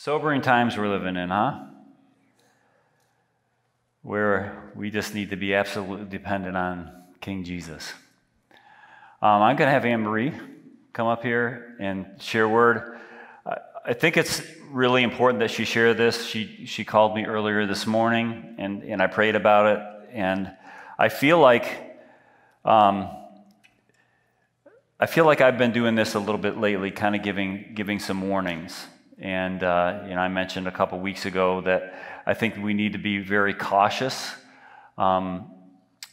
Sobering times we're living in, huh? Where we just need to be absolutely dependent on King Jesus. Um, I'm going to have Anne Marie come up here and share a word. I think it's really important that she share this. She, she called me earlier this morning, and, and I prayed about it. And I feel like um, I feel like I've been doing this a little bit lately, kind of giving giving some warnings. And uh, you know, I mentioned a couple weeks ago that I think we need to be very cautious um,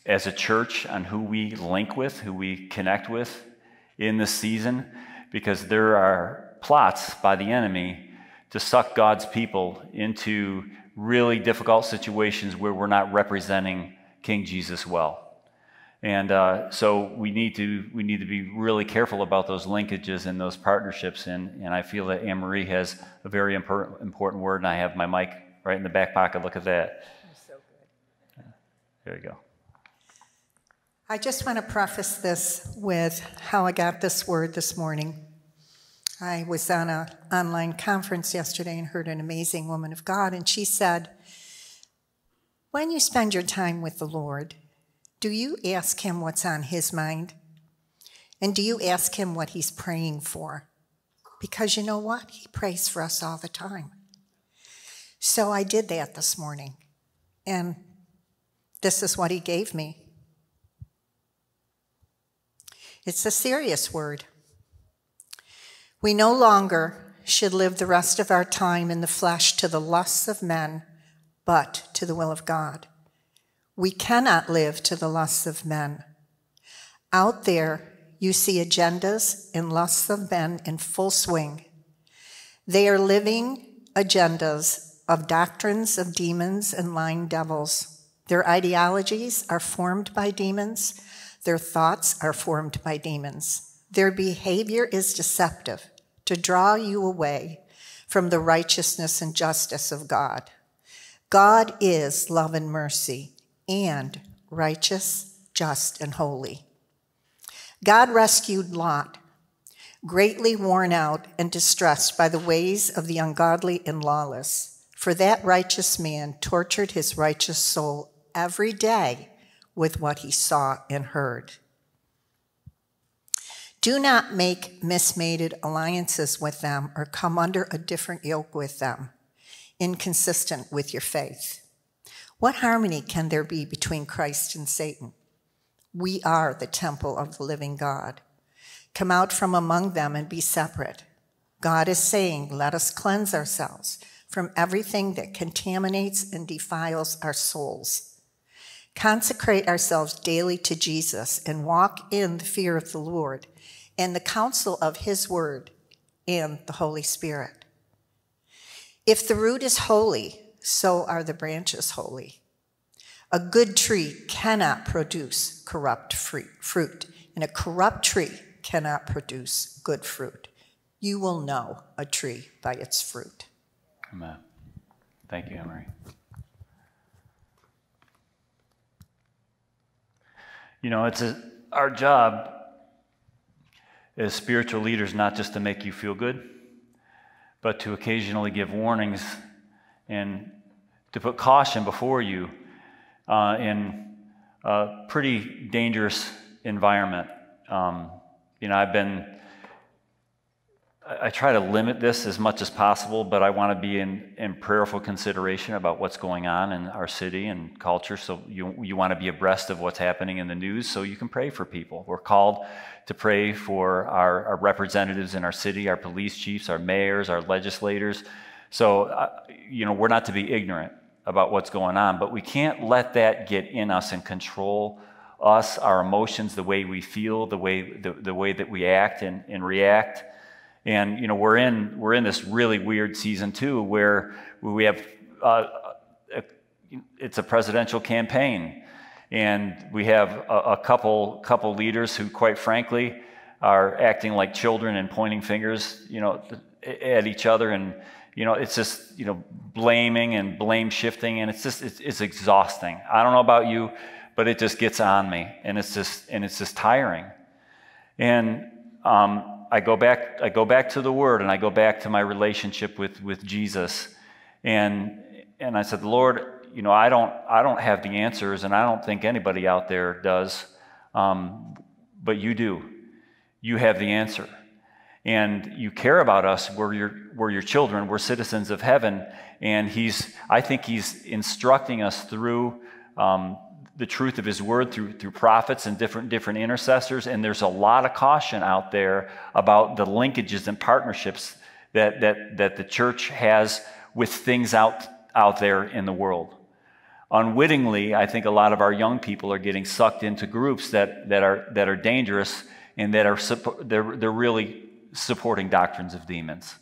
as a church on who we link with, who we connect with in this season, because there are plots by the enemy to suck God's people into really difficult situations where we're not representing King Jesus well. And uh, so we need to we need to be really careful about those linkages and those partnerships. And, and I feel that Anne Marie has a very important, important word, and I have my mic right in the back pocket. Look at that. so good. There you go. I just want to preface this with how I got this word this morning. I was on an online conference yesterday and heard an amazing woman of God, and she said, When you spend your time with the Lord, do you ask him what's on his mind? And do you ask him what he's praying for? Because you know what? He prays for us all the time. So I did that this morning. And this is what he gave me. It's a serious word. We no longer should live the rest of our time in the flesh to the lusts of men, but to the will of God. We cannot live to the lusts of men. Out there, you see agendas and lusts of men in full swing. They are living agendas of doctrines of demons and lying devils. Their ideologies are formed by demons. Their thoughts are formed by demons. Their behavior is deceptive to draw you away from the righteousness and justice of God. God is love and mercy and righteous, just, and holy. God rescued Lot, greatly worn out and distressed by the ways of the ungodly and lawless. For that righteous man tortured his righteous soul every day with what he saw and heard. Do not make mismated alliances with them or come under a different yoke with them, inconsistent with your faith. What harmony can there be between Christ and Satan? We are the temple of the living God. Come out from among them and be separate. God is saying, Let us cleanse ourselves from everything that contaminates and defiles our souls. Consecrate ourselves daily to Jesus and walk in the fear of the Lord and the counsel of his word and the Holy Spirit. If the root is holy, so are the branches holy. A good tree cannot produce corrupt fruit, and a corrupt tree cannot produce good fruit. You will know a tree by its fruit. Amen. Thank you, Anne Marie. You know, it's a, our job as spiritual leaders not just to make you feel good, but to occasionally give warnings and to put caution before you uh, in a pretty dangerous environment. Um, you know, I've been, I, try to limit this as much as possible, but I want to be in, in prayerful consideration about what's going on in our city and culture. So you, you want to be abreast of what's happening in the news so you can pray for people. We're called to pray for our, our representatives in our city, our police chiefs, our mayors, our legislators. So, uh, you know, we're not to be ignorant about what's going on, but we can't let that get in us and control us, our emotions, the way we feel, the way, the, the way that we act and, and react. And, you know, we're in, we're in this really weird season too, where we have, uh, a, it's a presidential campaign. And we have a, a couple, couple leaders who, quite frankly, are acting like children and pointing fingers, you know, at each other and, you know, it's just, you know, blaming and blame shifting, and it's just, it's, it's exhausting. I don't know about you, but it just gets on me, and it's just, and it's just tiring. And um, I go back. I go back to the Word, and I go back to my relationship with with Jesus, and and I said, Lord, you know, I don't I don't have the answers, and I don't think anybody out there does, um, but you do. You have the answer, and you care about us. We're your we're your children. We're citizens of heaven, and He's. I think He's instructing us through. Um, the truth of his word through, through prophets and different, different intercessors. And there's a lot of caution out there about the linkages and partnerships that, that, that the church has with things out, out there in the world. Unwittingly, I think a lot of our young people are getting sucked into groups that, that, are, that are dangerous and that are they're, they're really supporting doctrines of demons.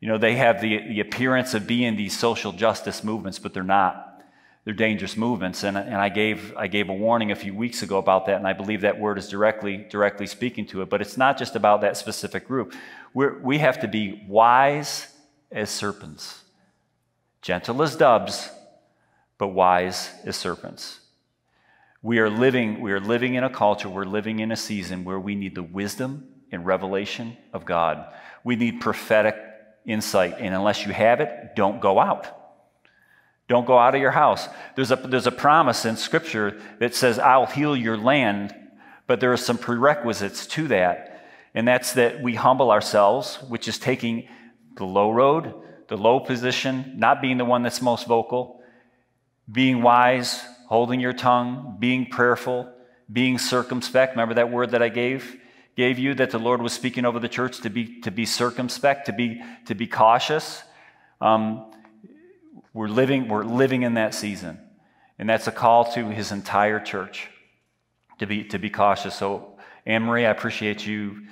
You know, they have the, the appearance of being these social justice movements, but they're not they're dangerous movements. And, and I, gave, I gave a warning a few weeks ago about that, and I believe that word is directly, directly speaking to it. But it's not just about that specific group. We're, we have to be wise as serpents, gentle as doves, but wise as serpents. We are living, we are living in a culture, we're living in a season where we need the wisdom and revelation of God. We need prophetic insight, and unless you have it, don't go out. Don't go out of your house. There's a, there's a promise in Scripture that says, I'll heal your land, but there are some prerequisites to that. And that's that we humble ourselves, which is taking the low road, the low position, not being the one that's most vocal, being wise, holding your tongue, being prayerful, being circumspect. Remember that word that I gave? Gave you that the Lord was speaking over the church to be to be circumspect, to be to be cautious. Um, we're living, we're living in that season. And that's a call to his entire church to be, to be cautious. So, Anne Marie, I appreciate you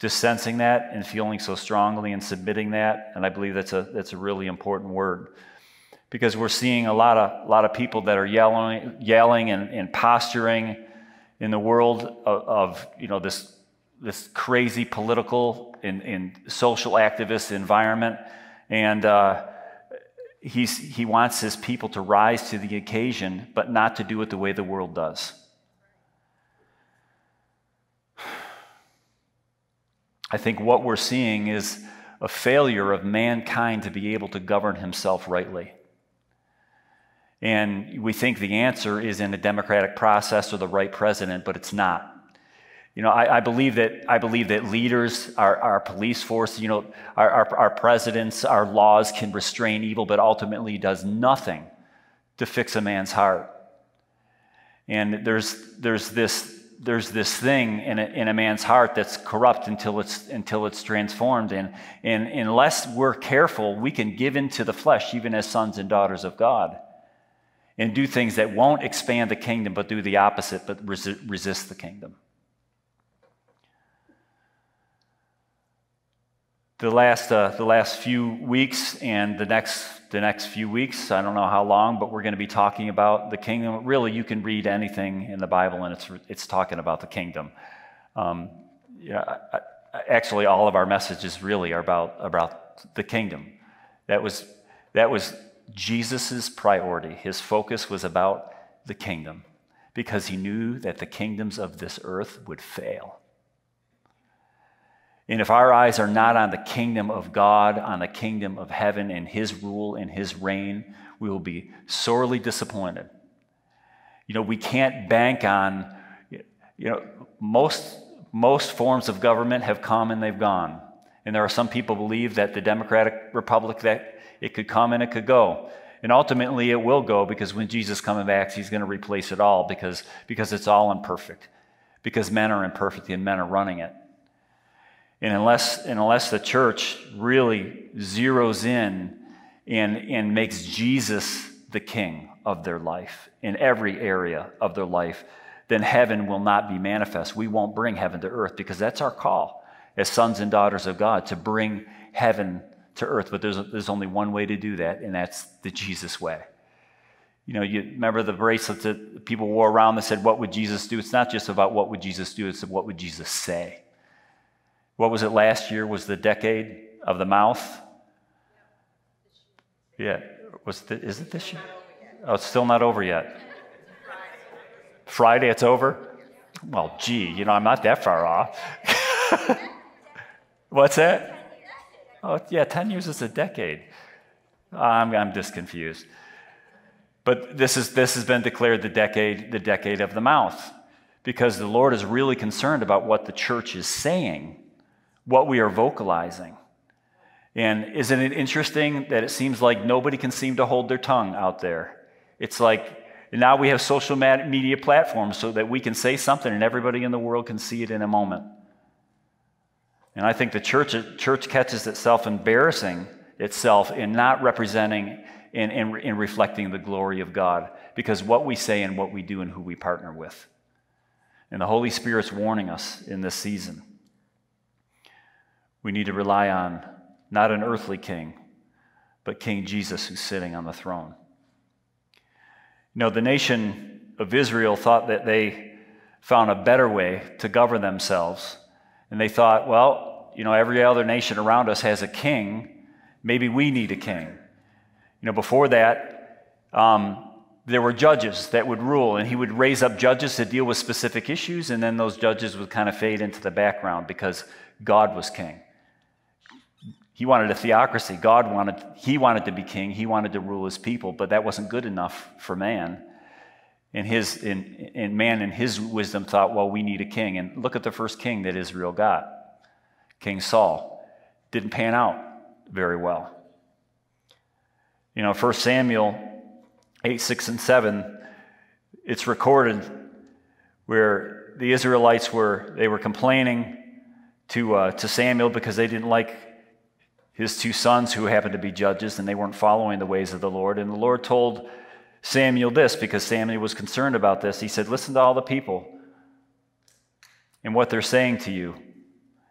just sensing that and feeling so strongly and submitting that. And I believe that's a, that's a really important word. Because we're seeing a lot of, a lot of people that are yelling, yelling and, and posturing in the world of, of you know, this, this crazy political and, and social activist environment. And, uh, he wants his people to rise to the occasion, but not to do it the way the world does. I think what we're seeing is a failure of mankind to be able to govern himself rightly. And we think the answer is in a democratic process or the right president, but it's not. You know, I, I, believe that I believe that leaders, our, our police force, you know, our, our, our presidents, our laws can restrain evil, but ultimately does nothing to fix a man's heart. And there's there's this there's this thing in a, in a man's heart that's corrupt until it's until it's transformed. And, and unless we're careful, we can give into the flesh, even as sons and daughters of God, and do things that won't expand the kingdom, but do the opposite, but resist the kingdom. The last, uh, the last few weeks and the next, the next few weeks, I don't know how long, but we're going to be talking about the kingdom. Really, you can read anything in the Bible and it's, it's talking about the kingdom. Um, yeah, I, actually, all of our messages really are about, about the kingdom. That was, that was Jesus' priority. His focus was about the kingdom because he knew that the kingdoms of this earth would fail. And if our eyes are not on the kingdom of God, on the kingdom of heaven and his rule and his reign, we will be sorely disappointed. You know, we can't bank on, you know, most, most forms of government have come and they've gone. And there are some people believe that the Democratic Republic, that it could come and it could go. And ultimately it will go because when Jesus comes back, he's going to replace it all because, because it's all imperfect. Because men are imperfect and men are running it. And unless, unless the church really zeroes in and, and makes Jesus the king of their life in every area of their life, then heaven will not be manifest. We won't bring heaven to earth because that's our call as sons and daughters of God to bring heaven to earth. But there's, there's only one way to do that, and that's the Jesus way. You know, you remember the bracelets that people wore around that said, What would Jesus do? It's not just about what would Jesus do, it's what would Jesus say. What was it last year? Was the decade of the mouth? Yeah. Was the, is it this year? Oh, it's still not over yet. Friday, it's over? Well, gee, you know, I'm not that far off. What's that? Oh, yeah, 10 years is a decade. I'm, I'm just confused. But this, is, this has been declared the decade, the decade of the mouth because the Lord is really concerned about what the church is saying, what we are vocalizing. And isn't it interesting that it seems like nobody can seem to hold their tongue out there? It's like now we have social media platforms so that we can say something and everybody in the world can see it in a moment. And I think the church, church catches itself embarrassing itself in not representing and, and, and reflecting the glory of God because what we say and what we do and who we partner with. And the Holy Spirit's warning us in this season. We need to rely on not an earthly king, but King Jesus who's sitting on the throne. You know, the nation of Israel thought that they found a better way to govern themselves. And they thought, well, you know, every other nation around us has a king. Maybe we need a king. You know, before that, um, there were judges that would rule, and he would raise up judges to deal with specific issues, and then those judges would kind of fade into the background because God was king. He wanted a theocracy. God wanted, he wanted to be king. He wanted to rule his people, but that wasn't good enough for man. And, his, and, and man, in his wisdom, thought, well, we need a king. And look at the first king that Israel got King Saul. Didn't pan out very well. You know, 1 Samuel 8, 6, and 7, it's recorded where the Israelites were, they were complaining to, uh, to Samuel because they didn't like his two sons who happened to be judges and they weren't following the ways of the Lord. And the Lord told Samuel this because Samuel was concerned about this. He said, Listen to all the people and what they're saying to you.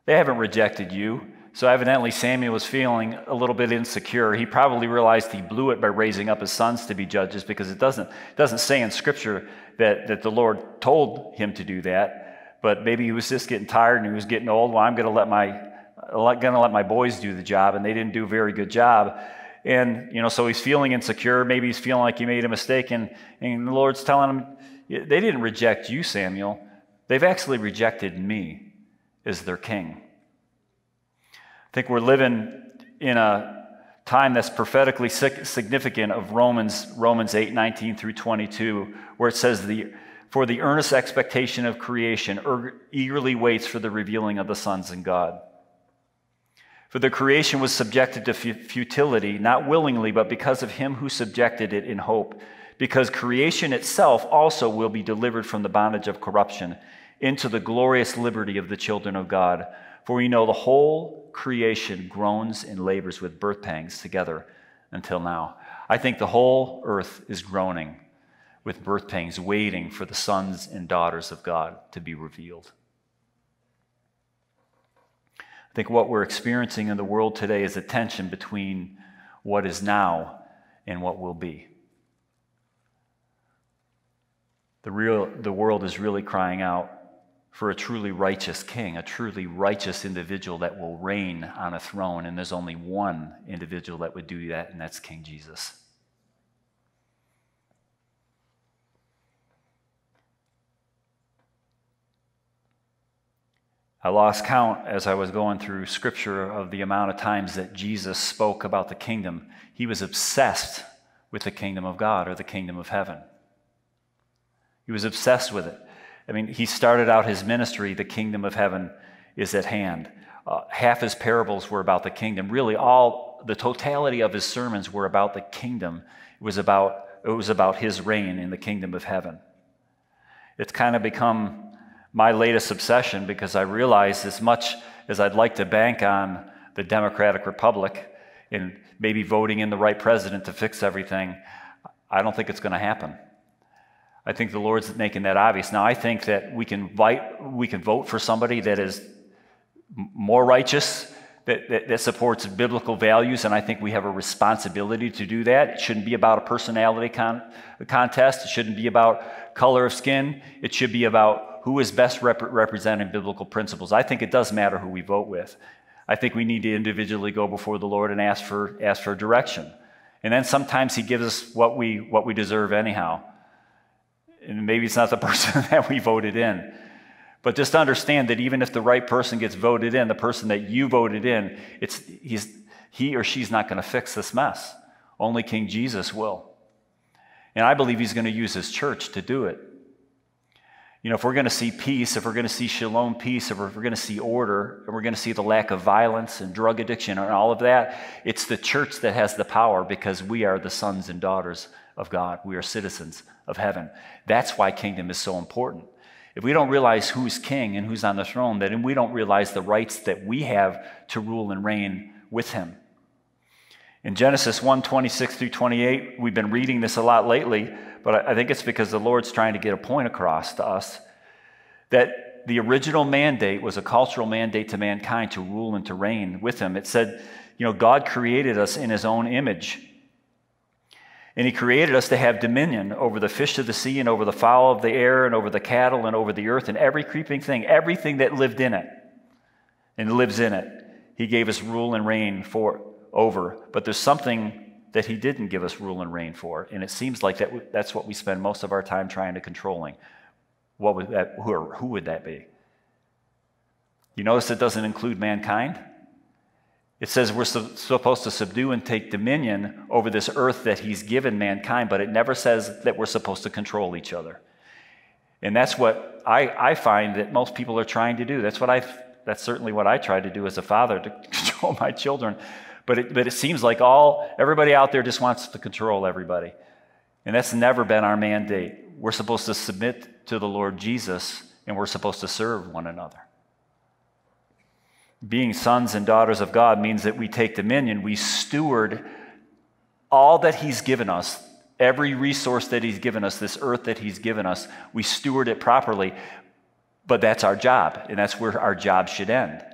They haven't rejected you. So evidently, Samuel was feeling a little bit insecure. He probably realized he blew it by raising up his sons to be judges because it doesn't, it doesn't say in Scripture that, that the Lord told him to do that. But maybe he was just getting tired and he was getting old. Well, I'm going to let my going to let my boys do the job, and they didn't do a very good job. And, you know, so he's feeling insecure. Maybe he's feeling like he made a mistake. And, and the Lord's telling him, they didn't reject you, Samuel. They've actually rejected me as their king. I think we're living in a time that's prophetically significant of Romans, Romans 8, 19 through 22, where it says, the, For the earnest expectation of creation er-, eagerly waits for the revealing of the sons of God. For the creation was subjected to futility, not willingly, but because of him who subjected it in hope. Because creation itself also will be delivered from the bondage of corruption into the glorious liberty of the children of God. For we know the whole creation groans and labors with birth pangs together until now. I think the whole earth is groaning with birth pangs, waiting for the sons and daughters of God to be revealed. Think what we're experiencing in the world today is a tension between what is now and what will be. The, real, the world is really crying out for a truly righteous king, a truly righteous individual that will reign on a throne. And there's only one individual that would do that, and that's King Jesus. I lost count as I was going through scripture of the amount of times that Jesus spoke about the kingdom. He was obsessed with the kingdom of God or the kingdom of heaven. He was obsessed with it. I mean, he started out his ministry, the kingdom of heaven is at hand. Uh, half his parables were about the kingdom. Really, all the totality of his sermons were about the kingdom. It was about, it was about his reign in the kingdom of heaven. It's kind of become my latest obsession because I realize as much as I'd like to bank on the Democratic Republic and maybe voting in the right president to fix everything, I don't think it's going to happen. I think the Lord's making that obvious. Now, I think that we can, we can vote for somebody that is more righteous, that, that, that, supports biblical values, and I think we have a responsibility to do that. It shouldn't be about a personality con- contest, it shouldn't be about color of skin, it should be about who is best rep- representing biblical principles. I think it does matter who we vote with. I think we need to individually go before the Lord and ask for, ask for direction. And then sometimes He gives us what we, what we deserve anyhow and maybe it's not the person that we voted in. But just understand that even if the right person gets voted in, the person that you voted in, it's, he's, he or she's not going to fix this mess. Only King Jesus will. And I believe he's going to use his church to do it. You know, if we're going to see peace, if we're going to see shalom peace, if we're going to see order, and we're going to see the lack of violence and drug addiction and all of that, it's the church that has the power because we are the sons and daughters of God. We are citizens of heaven. That's why kingdom is so important. If we don't realize who's king and who's on the throne, then we don't realize the rights that we have to rule and reign with him. In Genesis 1 26 through 28, we've been reading this a lot lately, but I think it's because the Lord's trying to get a point across to us that the original mandate was a cultural mandate to mankind to rule and to reign with him. It said, you know, God created us in his own image. And he created us to have dominion over the fish of the sea and over the fowl of the air and over the cattle and over the earth and every creeping thing, everything that lived in it and lives in it. He gave us rule and reign for over. But there's something that he didn't give us rule and reign for, and it seems like that that's what we spend most of our time trying to controlling. What would that who, or, who would that be? You notice it doesn't include mankind? It says we're supposed to subdue and take dominion over this earth that He's given mankind, but it never says that we're supposed to control each other. And that's what I, I find that most people are trying to do. That's what I that's certainly what I try to do as a father to control my children. But it, but it seems like all everybody out there just wants to control everybody. And that's never been our mandate. We're supposed to submit to the Lord Jesus and we're supposed to serve one another. Being sons and daughters of God means that we take dominion, we steward all that He's given us, every resource that He's given us, this earth that He's given us, we steward it properly. But that's our job, and that's where our job should end.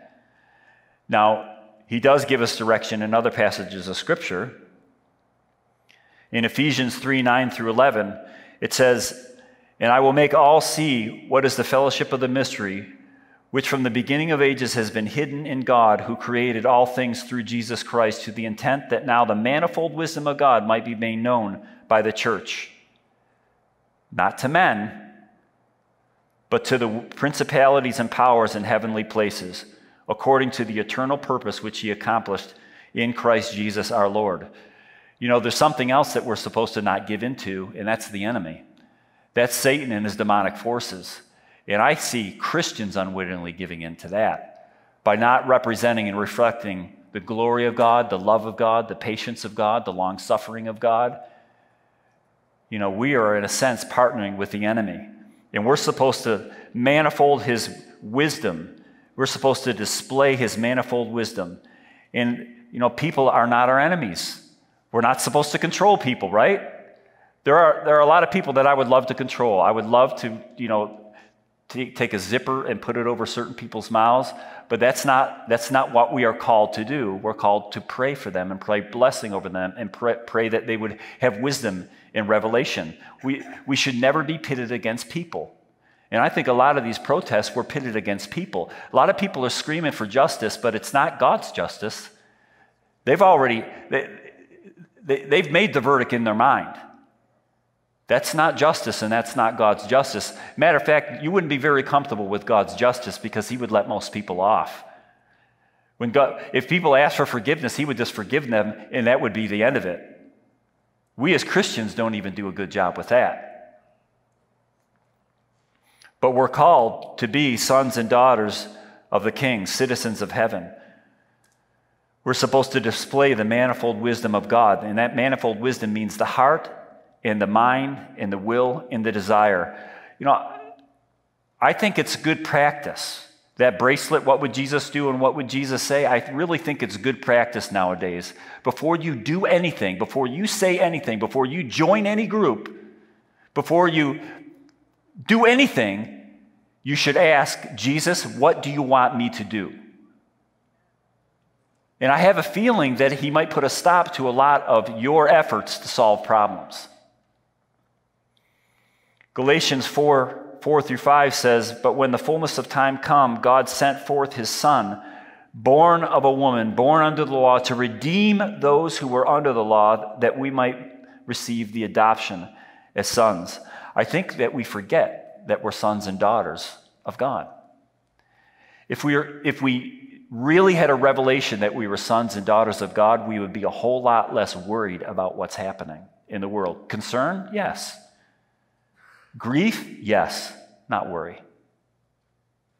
Now, He does give us direction in other passages of Scripture. In Ephesians 3 9 through 11, it says, And I will make all see what is the fellowship of the mystery which from the beginning of ages has been hidden in God, who created all things through Jesus Christ, to the intent that now the manifold wisdom of God might be made known by the church. Not to men, but to the principalities and powers in heavenly places, according to the eternal purpose which He accomplished in Christ Jesus our Lord. You know, there's something else that we're supposed to not give into, and that's the enemy. That's Satan and his demonic forces. And I see Christians unwittingly giving into that by not representing and reflecting the glory of God, the love of God, the patience of God, the long suffering of God. You know, we are, in a sense, partnering with the enemy. And we're supposed to manifold his wisdom. We're supposed to display his manifold wisdom. And, you know, people are not our enemies. We're not supposed to control people, right? There are, there are a lot of people that I would love to control. I would love to, you know, take a zipper and put it over certain people's mouths, but that's not, that's not what we are called to do. We're called to pray for them and pray blessing over them and pray, pray that they would have wisdom and revelation. We, we should never be pitted against people. And I think a lot of these protests were pitted against people. A lot of people are screaming for justice, but it's not God's justice. They've already, they, they, they've made the verdict in their mind. That's not justice, and that's not God's justice. Matter of fact, you wouldn't be very comfortable with God's justice because He would let most people off. When God, if people ask for forgiveness, He would just forgive them, and that would be the end of it. We as Christians don't even do a good job with that. But we're called to be sons and daughters of the King, citizens of heaven. We're supposed to display the manifold wisdom of God, and that manifold wisdom means the heart and the mind, and the will, and the desire. You know, I think it's good practice. That bracelet, what would Jesus do and what would Jesus say? I really think it's good practice nowadays. Before you do anything, before you say anything, before you join any group, before you do anything, you should ask Jesus, what do you want me to do? And I have a feeling that he might put a stop to a lot of your efforts to solve problems. Galatians 4 4 through 5 says, But when the fullness of time come, God sent forth his Son, born of a woman, born under the law, to redeem those who were under the law, that we might receive the adoption as sons. I think that we forget that we're sons and daughters of God. If we, are, if we really had a revelation that we were sons and daughters of God, we would be a whole lot less worried about what's happening in the world. Concern? Yes. Grief? Yes. Not worry.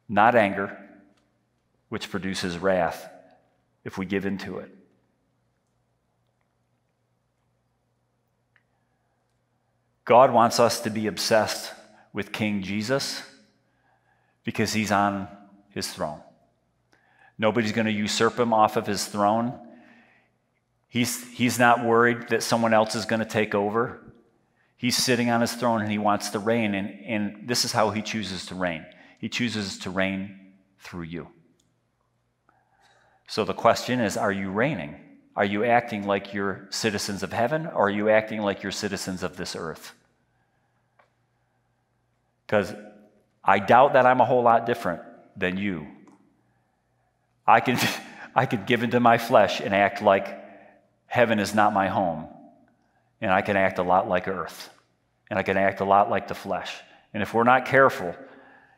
Not anger, which produces wrath if we give into it. God wants us to be obsessed with King Jesus because he's on his throne. Nobody's going to usurp him off of his throne. He's, he's not worried that someone else is going to take over. He's sitting on his throne and he wants to reign, and, and this is how he chooses to reign. He chooses to reign through you. So the question is are you reigning? Are you acting like you're citizens of heaven or are you acting like you're citizens of this earth? Because I doubt that I'm a whole lot different than you. I can, I could give into my flesh and act like heaven is not my home. And I can act a lot like earth. And I can act a lot like the flesh. And if we're not careful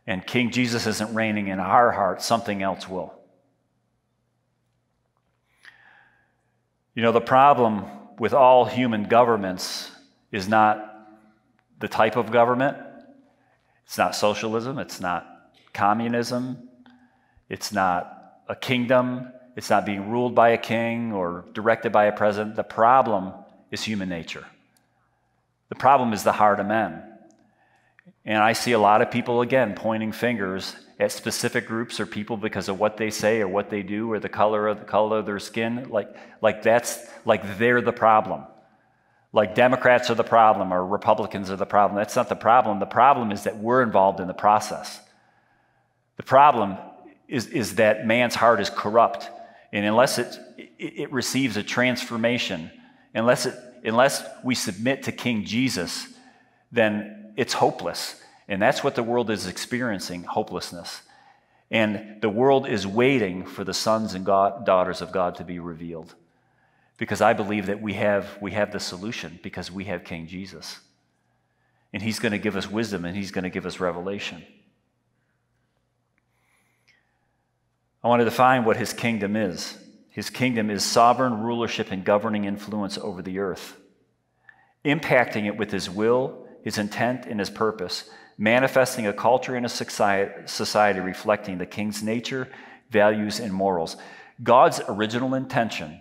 and King Jesus isn't reigning in our heart, something else will. You know, the problem with all human governments is not the type of government, it's not socialism, it's not communism, it's not a kingdom, it's not being ruled by a king or directed by a president. The problem is human nature. The problem is the heart of men. And I see a lot of people, again, pointing fingers at specific groups or people because of what they say or what they do or the color of the color of their skin. Like, like that's like they're the problem. Like Democrats are the problem or Republicans are the problem. That's not the problem. The problem is that we're involved in the process. The problem is, is that man's heart is corrupt. And unless it, it, it receives a transformation, unless, it, unless we submit to King Jesus, then it's hopeless. And that's what the world is experiencing hopelessness. And the world is waiting for the sons and God, daughters of God to be revealed. Because I believe that we have, we have the solution because we have King Jesus. And he's going to give us wisdom and he's going to give us revelation. I want to define what his kingdom is. His kingdom is sovereign rulership and governing influence over the earth, impacting it with his will, his intent, and his purpose manifesting a culture and a society reflecting the king's nature, values, and morals. God's original intention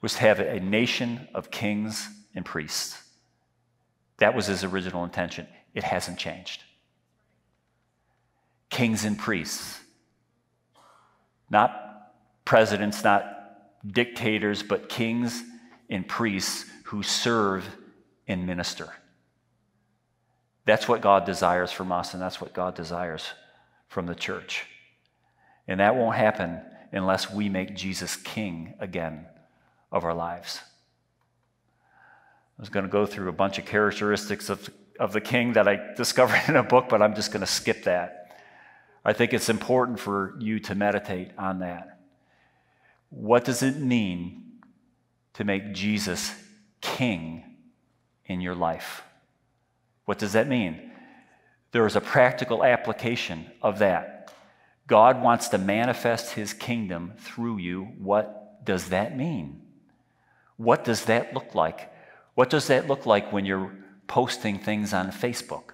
was to have a nation of kings and priests. That was his original intention. It hasn't changed. Kings and priests. Not presidents, not dictators, but kings and priests who serve and minister. That's what God desires from us, and that's what God desires from the church. And that won't happen unless we make Jesus king again of our lives. I was going to go through a bunch of characteristics of, of the king that I discovered in a book, but I'm just going to skip that. I think it's important for you to meditate on that. What does it mean to make Jesus king in your life? What does that mean? There is a practical application of that. God wants to manifest his kingdom through you. What does that mean? What does that look like? What does that look like when you're posting things on Facebook?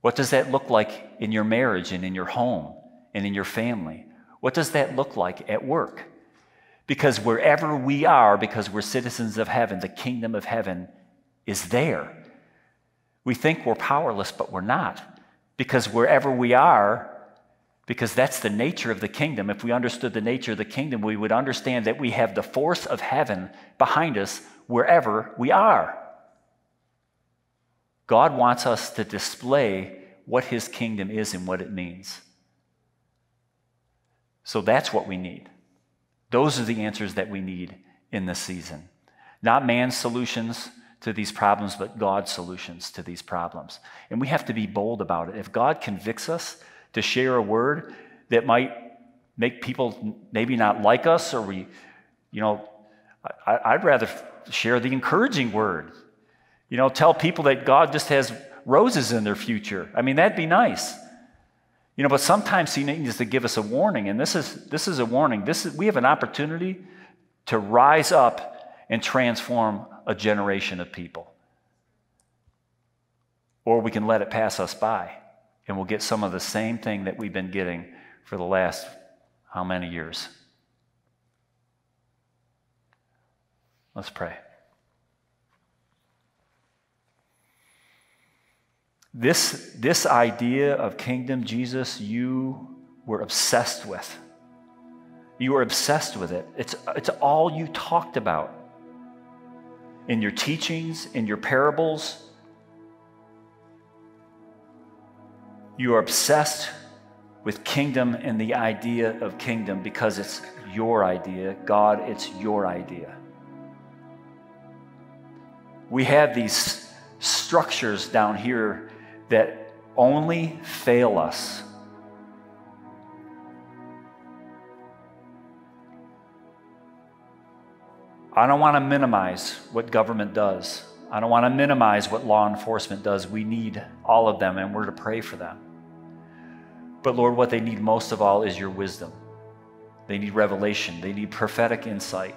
What does that look like in your marriage and in your home and in your family? What does that look like at work? Because wherever we are, because we're citizens of heaven, the kingdom of heaven is there. We think we're powerless, but we're not. Because wherever we are, because that's the nature of the kingdom, if we understood the nature of the kingdom, we would understand that we have the force of heaven behind us wherever we are. God wants us to display what his kingdom is and what it means. So that's what we need. Those are the answers that we need in this season. Not man's solutions, to these problems, but God's solutions to these problems. And we have to be bold about it. If God convicts us to share a word that might make people maybe not like us, or we, you know, I, would rather share the encouraging word. You know, tell people that God just has roses in their future. I mean, that'd be nice. You know, but sometimes he needs to give us a warning, and this is, this is a warning. This is, we have an opportunity to rise up and transform a generation of people. Or we can let it pass us by, and we'll get some of the same thing that we've been getting for the last how many years? Let's pray. This, this idea of kingdom, Jesus, you were obsessed with. You were obsessed with it. It's, it's all you talked about in your teachings, in your parables. You are obsessed with kingdom and the idea of kingdom because it's your idea. God, it's your idea. We have these structures down here that only fail us. I don't want to minimize what government does. I don't want to minimize what law enforcement does. We need all of them, and we're to pray for them. But Lord, what they need most of all is your wisdom. They need revelation, they need prophetic insight.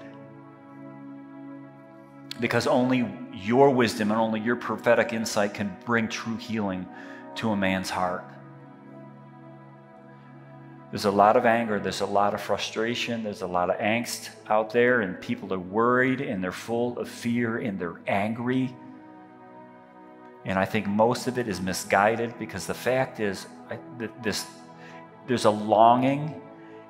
Because only your wisdom and only your prophetic insight can bring true healing to a man's heart. There's a lot of anger, there's a lot of frustration, there's a lot of angst out there, and people are worried and they're full of fear and they're angry. And I think most of it is misguided because the fact is, I, this, there's a longing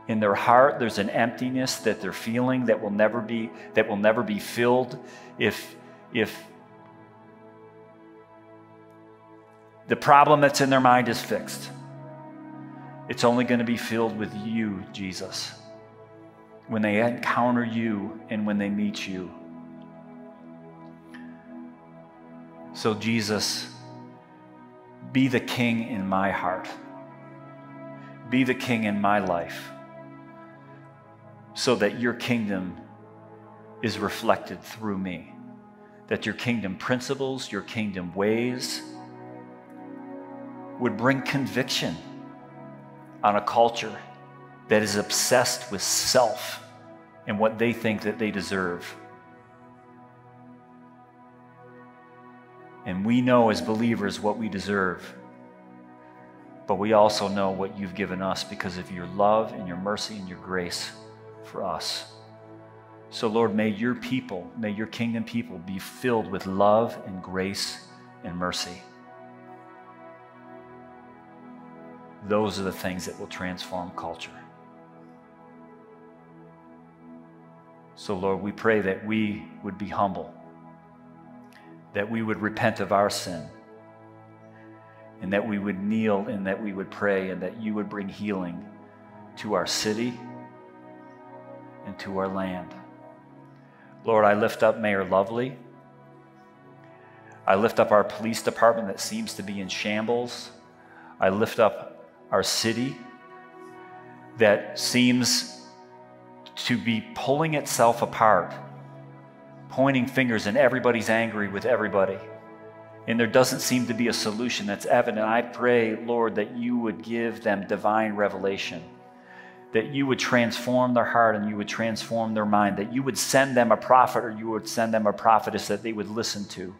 in their heart. There's an emptiness that they're feeling that will never be that will never be filled if if the problem that's in their mind is fixed. It's only going to be filled with you, Jesus. When they encounter you and when they meet you. So, Jesus, be the king in my heart. Be the king in my life so that your kingdom is reflected through me. That your kingdom principles, your kingdom ways would bring conviction on a culture that is obsessed with self and what they think that they deserve. And we know as believers what we deserve. But we also know what you've given us because of your love and your mercy and your grace for us. So, Lord, may your people, may your kingdom people be filled with love and grace and mercy. Those are the things that will transform culture. So, Lord, we pray that we would be humble, that we would repent of our sin, and that we would kneel and that we would pray, and that you would bring healing to our city and to our land. Lord, I lift up Mayor Lovely. I lift up our police department that seems to be in shambles. I lift up our city that seems to be pulling itself apart, pointing fingers, and everybody's angry with everybody. And there doesn't seem to be a solution that's evident. I pray, Lord, that you would give them divine revelation that you would transform their heart and you would transform their mind, that you would send them a prophet or you would send them a prophetess that they would listen to.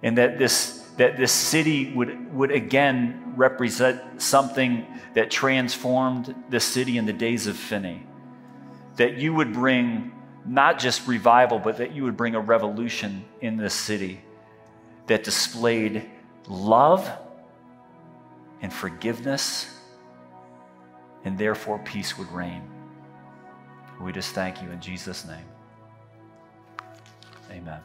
And that this, that this city would, would again represent something that transformed the city in the days of Finney. That you would bring not just revival, but that you would bring a revolution in this city that displayed love and forgiveness and therefore peace would reign. We just thank you in Jesus' name. Amen.